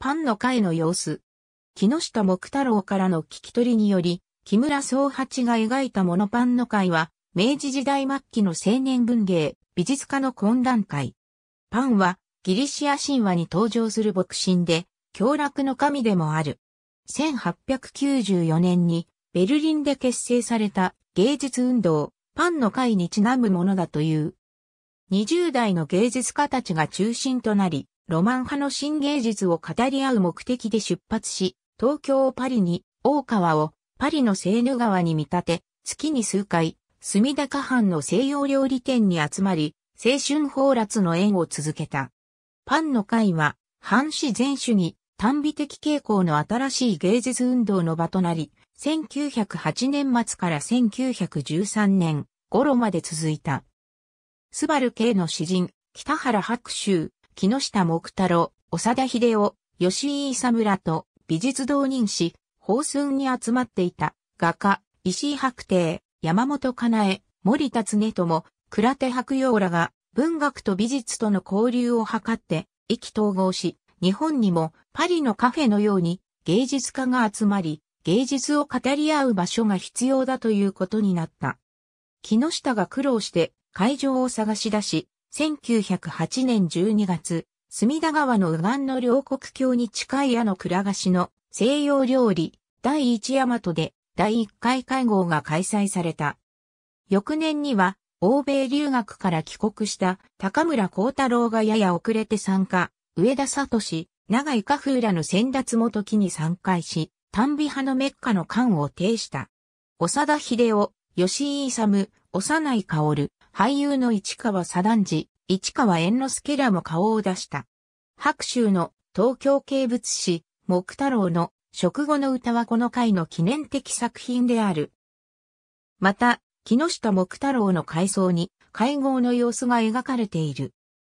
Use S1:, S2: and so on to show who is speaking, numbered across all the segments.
S1: パンの会の様子。木下木太郎からの聞き取りにより、木村総八が描いたモノパンの会は、明治時代末期の青年文芸、美術家の懇談会。パンは、ギリシア神話に登場する牧神で、凶楽の神でもある。1894年に、ベルリンで結成された芸術運動、パンの会にちなむものだという。20代の芸術家たちが中心となり、ロマン派の新芸術を語り合う目的で出発し、東京をパリに、大川をパリのセーヌ川に見立て、月に数回、墨高藩の西洋料理店に集まり、青春放埓の縁を続けた。パンの会は、反史前主義、短美的傾向の新しい芸術運動の場となり、1908年末から1913年頃まで続いた。スバル系の詩人、北原白秋、木下木太郎、長田秀夫、吉井勇村と美術同人誌、法寸に集まっていた画家、石井白帝、山本かなえ、森田常友、倉手白陽らが文学と美術との交流を図って意気統合し、日本にもパリのカフェのように芸術家が集まり、芸術を語り合う場所が必要だということになった。木下が苦労して会場を探し出し、1908年12月、隅田川の右岸の両国境に近い矢の倉菓子の西洋料理第一大和で第一回会合が開催された。翌年には欧米留学から帰国した高村光太郎がやや遅れて参加、上田聡、長井家風らの先達も時に参加し、短美派のメッカの官を呈した。長田秀夫、吉井勇、幼い薫、俳優の市川左団次、市川猿之助らも顔を出した。白州の東京景物誌、木太郎の食後の歌はこの回の記念的作品である。また、木下木太郎の回想に会合の様子が描かれている。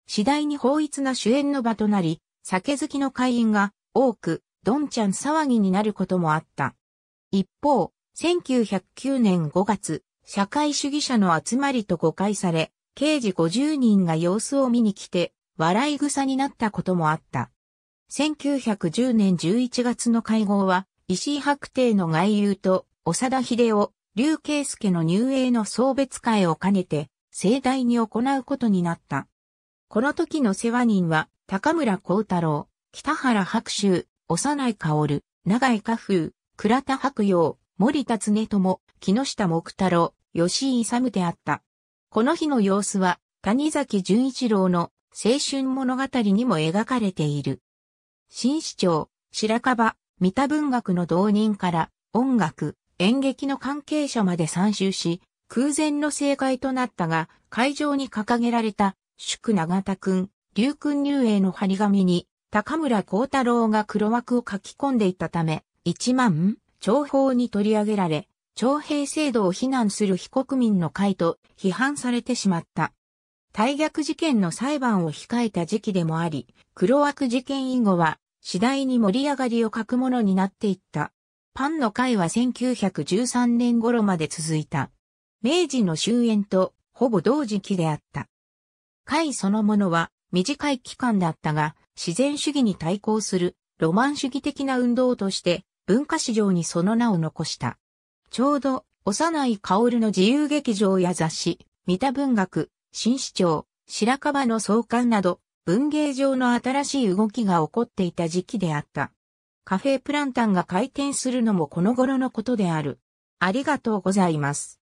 S1: 次第に法一な主演の場となり、酒好きの会員が多く、どんちゃん騒ぎになることもあった。一方、1909年5月、社会主義者の集まりと誤解され、刑事50人が様子を見に来て、笑い草になったこともあった。1910年11月の会合は、石井白帝の外遊と、長田秀夫、劉慶介の入営の送別会を兼ねて、盛大に行うことになった。この時の世話人は、高村光太郎、北原白秋、幼い薫、長井家風、倉田白陽、森田常友、木下木太郎、吉井勇であった。この日の様子は、谷崎潤一郎の青春物語にも描かれている。新市長、白樺、三田文学の同人から音楽、演劇の関係者まで参集し、空前の正解となったが、会場に掲げられた、祝長田くん、竜くん入営の張り紙に、高村光太郎が黒幕を書き込んでいたため、一万、情報に取り上げられ、徴兵制度を非難する非国民の会と批判されてしまった。大逆事件の裁判を控えた時期でもあり、黒枠事件以後は次第に盛り上がりを欠くものになっていった。パンの会は1913年頃まで続いた。明治の終焉とほぼ同時期であった。会そのものは短い期間だったが、自然主義に対抗するロマン主義的な運動として文化史上にその名を残した。ちょうど、幼い薫の自由劇場や雑誌、三田文学、新市長、白樺の創刊など、文芸上の新しい動きが起こっていた時期であった。カフェプランタンが開店するのもこの頃のことである。ありがとうございます。